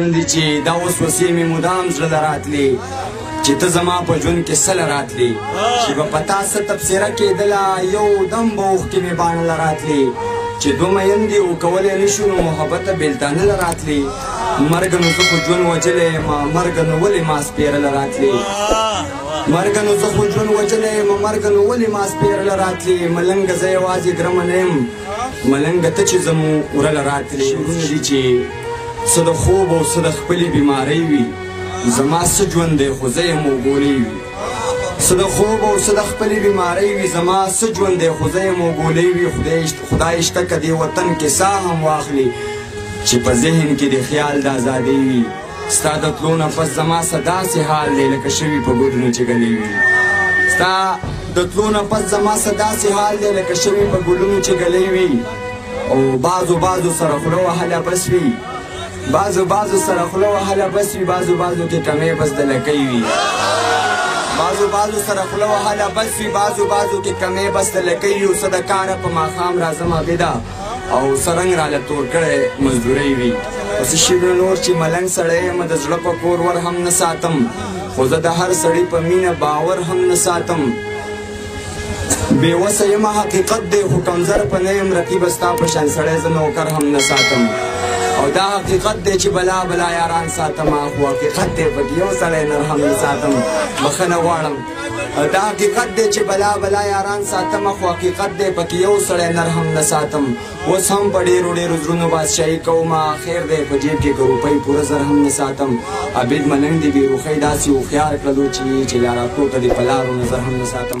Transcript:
دي چې دا اوس وسې مې مدام زړه له راتلې چې ته زما په ژوند کې څه له راتلې چې به په تا څه تبصره کېدله یو دم به اوښکې مې باڼه له راتلې چې دوه میین دي او کولی نه شو نو محبته بېلتانه له راتلې مرګ نو زه خو ژوند وجلی یم مرګ نو ولې ما سپېره له راتلې مرګ نو زه خو ژوند وجلی یم مرګ نو ولې ما سپېره له راتلې ملنګه زه یوازې ګرمه نه یم ملنګ ته چې زمو ورله راتلې شعرونه دي چې څه د خوب او څه د خپلې بیمارۍ وي زما څه ژوند دی خو زه یې موګولې وي څه د خوب او څه د خپلې بیمارۍ وي زما څه ژوند دی خو زه یې موګولې وي خدای شته که دې وطن کې ساه هم واخلي چې په ذهن کې د خیال د ازادۍ وي ستا د تلو نه پس زما څه داسې حال دی لکه شوي په ګوډو نچګلې وي ستا د تلو نه پس زما څه داسې حال دی لکه شوي په ګلونو چې ګلې وي او بعضو بعضو سره خوله وهله بس وي بعضو بعضو سره خوله وهله بس وي بعضو بعضو کې کمې بس د لکۍ وي بعضو بعضو سره خوله وهله بس وي بعضو بعضو کې کمې بس د لکۍ وي او څه د کاره په ماښام راځم عابده او سرنګ را لتور کړی مزدوري وي اوس شي نور چې ملنګ سړی یم د زړه په کور ور هم نه ساتم خو زه د هر سړي په مینه باور هم نه ساتم بې وسه یم حقیقت دی خو کمزر په نه یم رقیب ستا په شان سړی زه نوکر هم نه ساتم او دا حقیقت دی چې بلا بلا یاران ساتم خو حقیقت دی پکې یو سړی نر هم نه ساتم بخښنه غواړم دا حقیقت دی چې بلا بلا یاران ساتم خو حقیقت دی پکې یو سړی نر هم نه ساتم اوس هم په ډېرو ډېرو زړونو بادشاهي کوم خیر دی په جیب کې که روپۍ پوره زر هم نه ساتم عبید ملنګ دې بېروښۍ داسې هوښیار کړلو چې چې لاراتو ته دې په لارو نظر هم نه ساتم